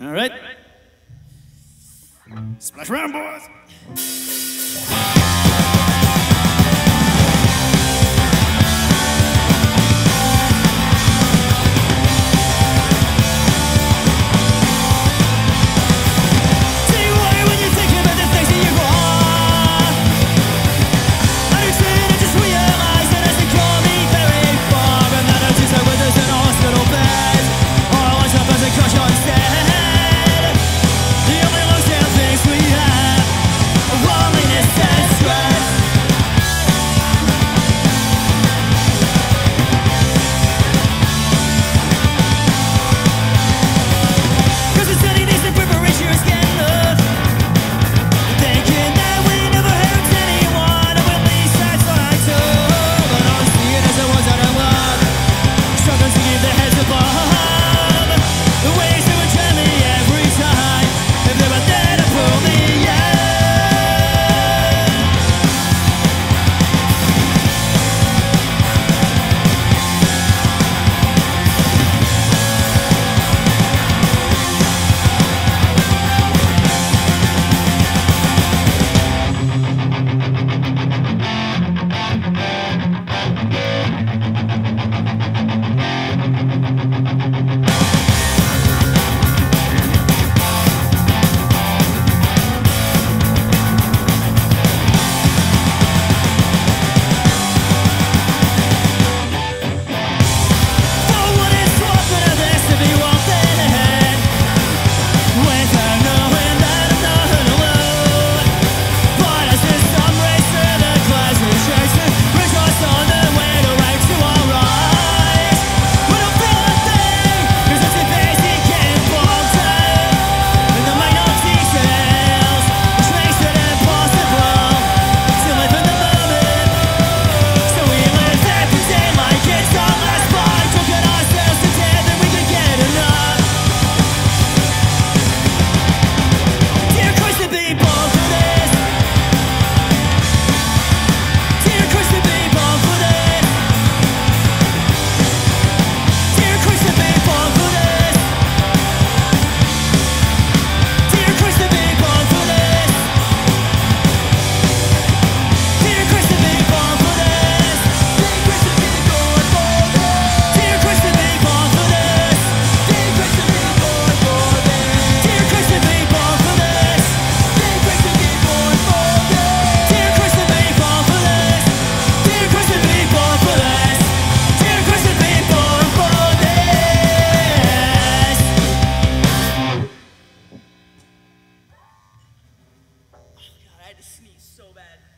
All right. Splash around, boys. So bad.